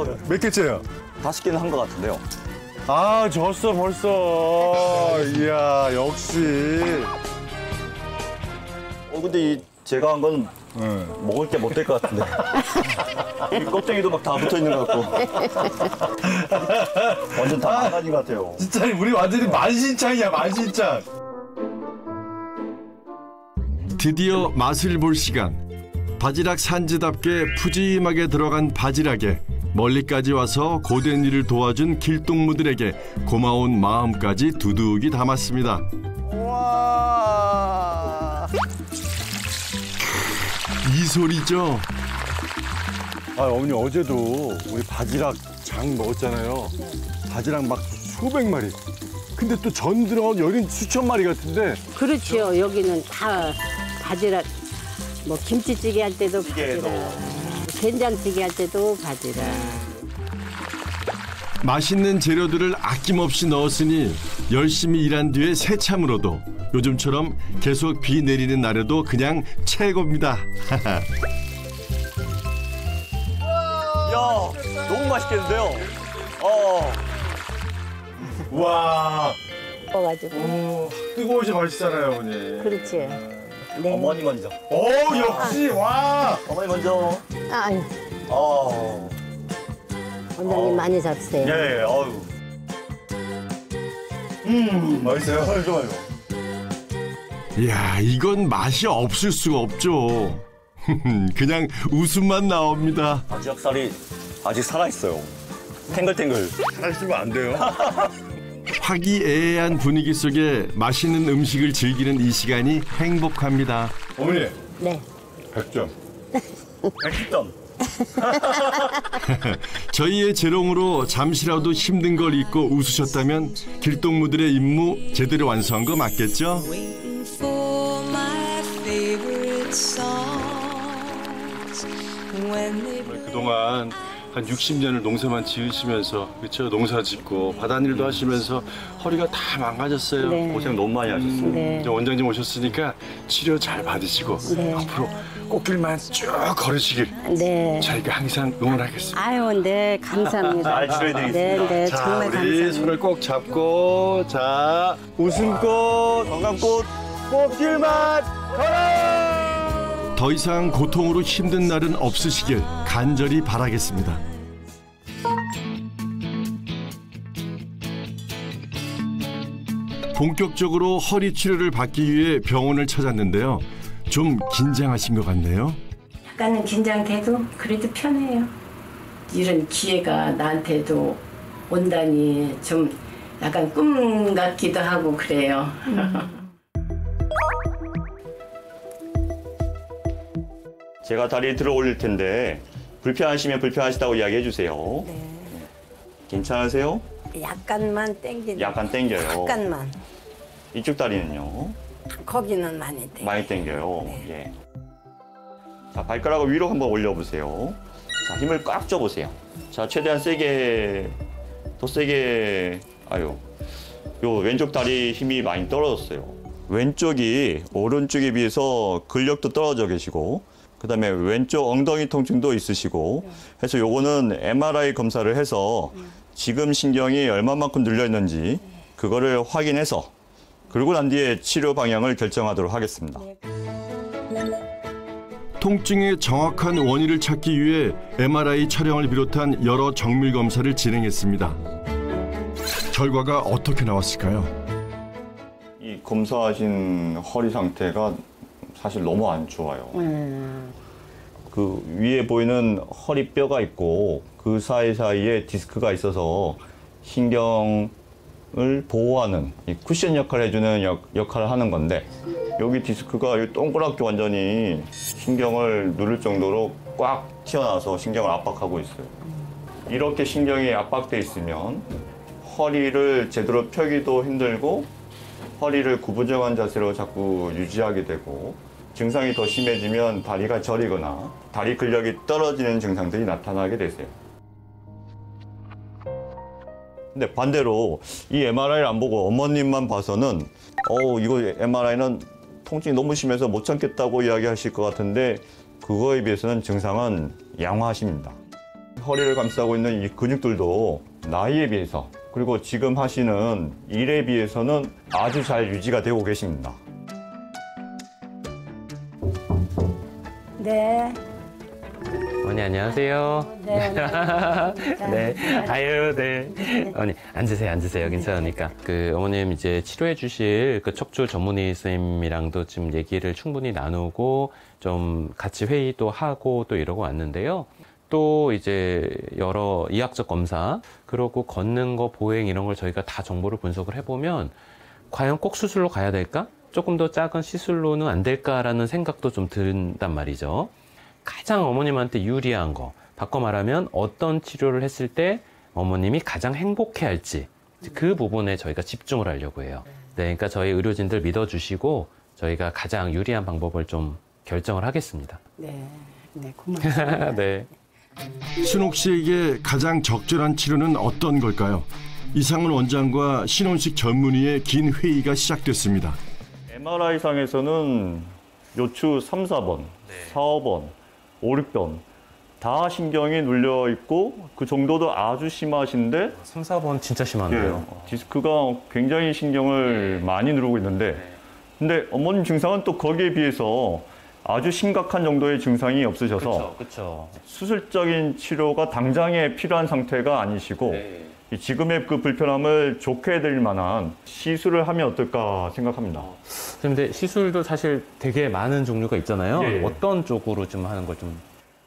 어, 몇 개째요? 다섯 개는 한 것 같은데요. 아, 졌어, 벌써. 이야, 역시. 어, 근데 이 제가 한건 응. 먹을 게 못 될 것 같은데. (laughs) 이 껍데기도 막 다 붙어 있는 것 같고. 완전 다 망가진 것 같아요. 진짜 우리 완전히 만신창이야, 만신창. 드디어 맛을 볼 시간. 바지락 산지답게 푸짐하게 들어간 바지락에 멀리까지 와서 고된 일을 도와준 길동무들에게 고마운 마음까지 두둑이 담았습니다. 와. 이 소리죠. 아, 어머니 어제도 우리 바지락 장 먹었잖아요. 바지락 막 수백 마리. 근데 또 전 들어간 열인 수천 마리 같은데 그렇죠. 여기는 다 바지락 뭐 김치찌개 할 때도 바지락, 된장찌개 할 때도 바지락. 맛있는 재료들을 아낌없이 넣었으니 열심히 일한 뒤에 새참으로도 요즘처럼 계속 비 내리는 날에도 그냥 최고입니다. (laughs) 야, 너무 맛있겠는데요? 어. 와. 먹어가지고. 오, 뜨거워서 맛있잖아요, 어머니. 그렇지. 네. 어머니 먼저. 오, 역시, 와. 어머니 먼저. 아, 아니, 어. 원장님 많이 잡수세요. 예, 어유. 음, 맛있어요? 헐, 좋아요. 이야, 이건 맛이 없을 수가 없죠. (laughs) 그냥 웃음만 나옵니다. 아지역살이 아직 살아있어요. 탱글탱글. 살아있으면 안 돼요. (laughs) 화기애애한 분위기 속에 맛있는 음식을 즐기는 이 시간이 행복합니다. 어머니, 네. 100점. 110점. (laughs) 저희의 재롱으로 잠시라도 힘든 걸 잊고 웃으셨다면 길동무들의 임무 제대로 완수한 거 맞겠죠? 그동안 한 60년을 농사만 지으시면서 그렇죠 농사 짓고 바닷일도 하시면서 허리가 다 망가졌어요. 네. 고생 너무 많이 하셨어요. 네. 이제 원장님 오셨으니까 치료 잘 받으시고 네. 앞으로 꽃길만 쭉 걸으시길 네. 저희가 항상 응원하겠습니다. 아유, 네, 감사합니다. 잘 치료해드리겠습니다. 네, 네, 자, 정말 우리 감사합니다. 손을 꼭 잡고 자 웃음꽃 건강꽃. 꽃길만 걸어. 더 이상 고통으로 힘든 날은 없으시길 간절히 바라겠습니다. 본격적으로 허리 치료를 받기 위해 병원을 찾았는데요. 좀 긴장하신 것 같네요. 약간은 긴장돼도 그래도 편해요. 이런 기회가 나한테도 온다니 좀 약간 꿈 같기도 하고 그래요. 제가 다리 들어 올릴 텐데 불편하시면 불편하시다고 이야기해 주세요. 괜찮으세요? 약간만 땡기는. 약간 땡겨요. 약간만. 이쪽 다리는요? 거기는 많이 땡겨. 많이 땡겨요. 예. 자, 발가락을 위로 한번 올려 보세요. 자, 힘을 꽉 줘 보세요. 자, 최대한 세게, 더 세게, 아유. 요 왼쪽 다리 힘이 많이 떨어졌어요. 왼쪽이 오른쪽에 비해서 근력도 떨어져 계시고, 그 다음에 왼쪽 엉덩이 통증도 있으시고, 해서 요거는 MRI 검사를 해서 지금 신경이 얼마만큼 눌려 있는지, 그거를 확인해서, 그러고 난 뒤에 치료 방향을 결정하도록 하겠습니다. 통증의 정확한 원인을 찾기 위해 MRI 촬영을 비롯한 여러 정밀 검사를 진행했습니다. 결과가 어떻게 나왔을까요? 이 검사하신 허리 상태가 사실 너무 안 좋아요. 그 위에 보이는 허리뼈가 있고 그 사이사이에 디스크가 있어서 신경을 보호하는 이 쿠션 역할을 해주는 역, 역할을 하는 건데 여기 디스크가 이 동그랗게 완전히 신경을 누를 정도로 꽉 튀어나와서 신경을 압박하고 있어요. 이렇게 신경이 압박돼 있으면 허리를 제대로 펴기도 힘들고 허리를 구부정한 자세로 자꾸 유지하게 되고 증상이 더 심해지면 다리가 저리거나 다리 근력이 떨어지는 증상들이 나타나게 되세요. 근데 반대로 이 MRI를 안 보고 어머님만 봐서는 어 이거 MRI는 통증이 너무 심해서 못 참겠다고 이야기하실 것 같은데 그거에 비해서는 증상은 양호하십니다. 허리를 감싸고 있는 이 근육들도 나이에 비해서 그리고 지금 하시는 일에 비해서는 아주 잘 유지가 되고 계십니다. 네. 어머니 안녕하세요. 네. (laughs) 네. 아유, 네. 어머니 앉으세요, 앉으세요. 괜찮으니까. 그 어머님 이제 치료해 주실 그 척추 전문의 선생님이랑도 지금 얘기를 충분히 나누고 좀 같이 회의도 하고 또 이러고 왔는데요. 또 이제 여러 이학적 검사, 그러고 걷는 거, 보행 이런 걸 저희가 다 정보를 분석을 해보면 과연 꼭 수술로 가야 될까? 조금 더 작은 시술로는 안 될까라는 생각도 좀 든단 말이죠. 가장 어머님한테 유리한 거, 바꿔 말하면 어떤 치료를 했을 때 어머님이 가장 행복해 할지 그 부분에 저희가 집중을 하려고 해요. 네, 그러니까 저희 의료진들 믿어주시고 저희가 가장 유리한 방법을 좀 결정을 하겠습니다. 네, 네 고맙습니다. (laughs) 네. 순옥 씨에게 가장 적절한 치료는 어떤 걸까요? 이상은 원장과 신혼식 전문의의 긴 회의가 시작됐습니다. MRI 상에서는 요추 3, 4번, 4, 5번, 5, 6번 다 신경이 눌려 있고 그 정도도 아주 심하신데 3, 4번 진짜 심한데요. 예, 디스크가 굉장히 신경을 많이 누르고 있는데 근데 어머님 증상은 또 거기에 비해서 아주 심각한 정도의 증상이 없으셔서 그렇죠. 수술적인 치료가 당장에 필요한 상태가 아니시고 네. 이 지금의 그 불편함을 좋게 해드릴 만한 시술을 하면 어떨까 생각합니다. 근데 시술도 사실 되게 많은 종류가 있잖아요. 예, 예. 어떤 쪽으로 좀 하는 걸 좀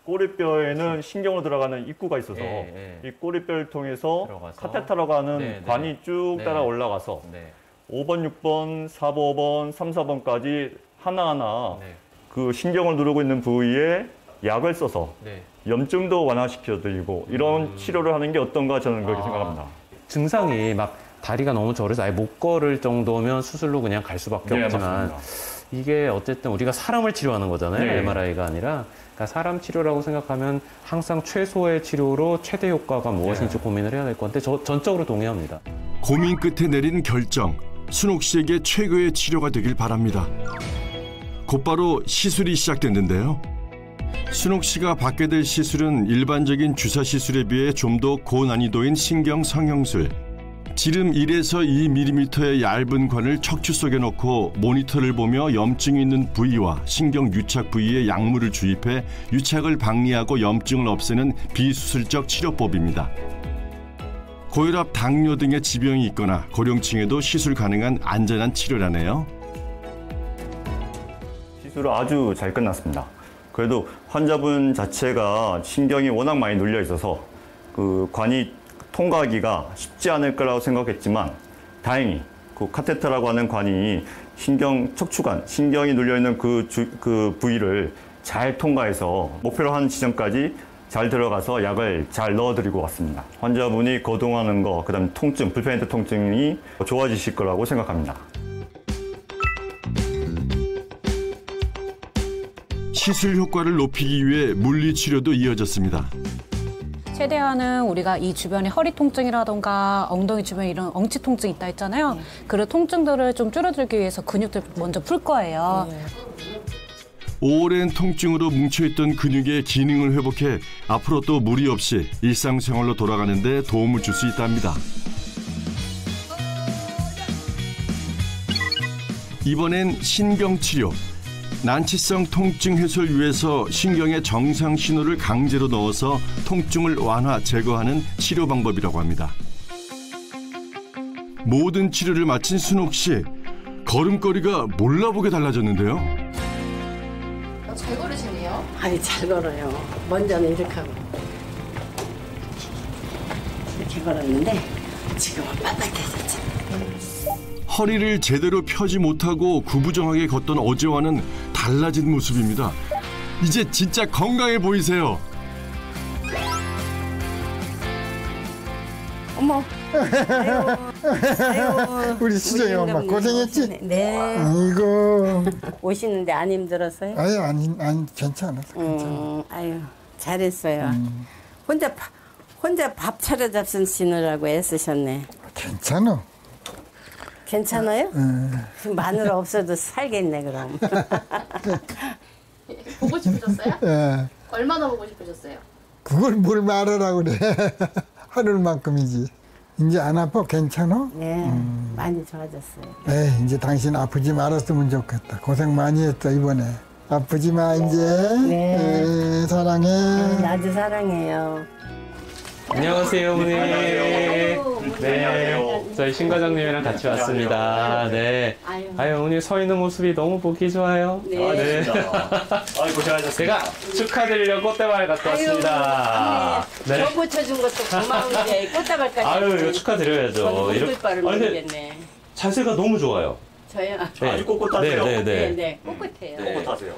꼬리뼈에는 신경으로 들어가는 입구가 있어서 예, 예. 이 꼬리뼈를 통해서 들어가서. 카테터라고 하는 네, 네. 관이 쭉 네. 따라 올라가서 네. 5번, 6번, 4번, 5번, 3, 4번까지 하나하나 네. 그 신경을 누르고 있는 부위에 약을 써서 네. 염증도 완화시켜드리고 이런 치료를 하는 게 어떤가 저는 그렇게 아. 생각합니다. 증상이 막 다리가 너무 저려서 아예 못 걸을 정도면 수술로 그냥 갈 수밖에 네, 없지만 맞습니다. 이게 어쨌든 우리가 사람을 치료하는 거잖아요. 네. MRI가 아니라 그러니까 사람 치료라고 생각하면 항상 최소의 치료로 최대 효과가 무엇인지 네. 고민을 해야 될 건데 저 전적으로 동의합니다. 고민 끝에 내린 결정. 순옥 씨에게 최고의 치료가 되길 바랍니다. 곧바로 시술이 시작됐는데요. 순옥 씨가 받게 될 시술은 일반적인 주사 시술에 비해 좀 더 고난이도인 신경 성형술. 지름 1에서 2mm의 얇은 관을 척추 속에 넣고 모니터를 보며 염증이 있는 부위와 신경 유착 부위에 약물을 주입해 유착을 방리하고 염증을 없애는 비수술적 치료법입니다. 고혈압, 당뇨 등의 지병이 있거나 고령층에도 시술 가능한 안전한 치료라네요. 시술은 아주 잘 끝났습니다. 그래도 환자분 자체가 신경이 워낙 많이 눌려 있어서 그 관이 통과하기가 쉽지 않을 거라고 생각했지만 다행히 그 카테터라고 하는 관이 신경 척추관, 신경이 눌려 있는 그, 주- 그 부위를 잘 통과해서 목표로 한 지점까지 잘 들어가서 약을 잘 넣어드리고 왔습니다. 환자분이 거동하는 거, 그 다음 통증, 불편했던 통증이 좋아지실 거라고 생각합니다. 시술 효과를 높이기 위해 물리 치료도 이어졌습니다. 최대한은 우리가 이 주변에 허리 통증이라던가 엉덩이 주변에 이런 엉치 통증 있다 했잖아요. 그런 통증들을 좀 줄여들기 위해서 근육들 먼저 풀 거예요. 오랜 통증으로 뭉쳐있던 근육의 기능을 회복해 앞으로 또 무리 없이 일상생활로 돌아가는 데 도움을 줄 수 있답니다. 이번엔 신경치료. 난치성 통증 해소를 위해서 신경의 정상 신호를 강제로 넣어서 통증을 완화, 제거하는 치료 방법이라고 합니다. 모든 치료를 마친 순옥 씨. 걸음걸이가 몰라보게 달라졌는데요. 잘 걸으시네요. 아니 잘 걸어요. 먼저는 이렇게 하고 이렇게 걸었는데 지금은 빳빳해졌지. 허리를 제대로 펴지 못하고 구부정하게 걷던 어제와는 달라진 모습입니다. 이제 진짜 건강해 보이세요. 어머. 아유, 우리 수정이 엄마 고생했지? 네. 아이고 오시는데 안 힘들었어요? 아니 아니 아니 괜찮아 음, 아유 잘했어요. 혼자 밥- 혼자 밥 차려 잡수시느라고 애쓰셨네. 괜찮아 괜찮아요? 음. 그럼 마누라 없어도 살겠네 그럼. (laughs) 보고 싶으셨어요? 예. 얼마나 보고 싶으셨어요? 그걸 뭘 말하라고 그래 (laughs) 하늘만큼이지 이제 안 아파 괜찮아? 네, 많이 좋아졌어요. 에이 이제 당신 아프지 말았으면 좋겠다 고생 많이 했다 이번에 아프지 마 이제 네. 에, 사랑해 아주 사랑해요. 안녕하세요, 어머니. 네. 저희 신 과장님이랑 같이 왔습니다. 네. 아유, 어머니 서 있는 모습이 너무 보기 좋아요. 네. 아이 고생하셨습니다. 제가 축하드리려고 꽃다발 갖고 왔습니다. 네. 네. 저 고쳐준 것도 고마운데 (laughs) 꽃다발까지. 아유, 이거 축하드려야죠. 이렇게- 바를 아니, 근데 모르겠네. 자세가 너무 좋아요. 저요. 네. 꼿꼿하세요. 네, 네, 네, 네. 네, 꿋꿋해요. 꼿꼿하세요.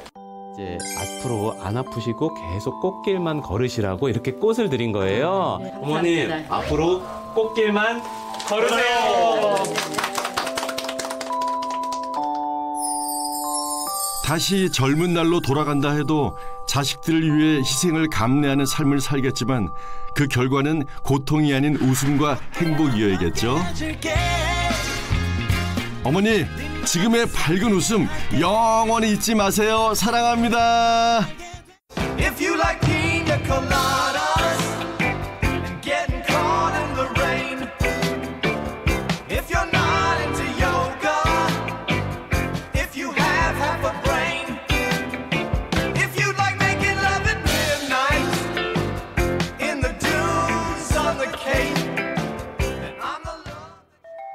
이제 앞으로 안 아프시고 계속 꽃길만 걸으시라고 이렇게 꽃을 드린 거예요. 네, 어머님. 앞으로 꽃길만 걸으세요. 다시 젊은 날로 돌아간다 해도 자식들을 위해 희생을 감내하는 삶을 살겠지만 그 결과는 고통이 아닌 웃음과 행복이어야겠죠. 어머니, 지금의 밝은 웃음 영원히 잊지 마세요. 사랑합니다.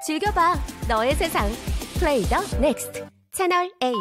즐겨봐. 너의 세상. 플레이 더 넥스트 채널 A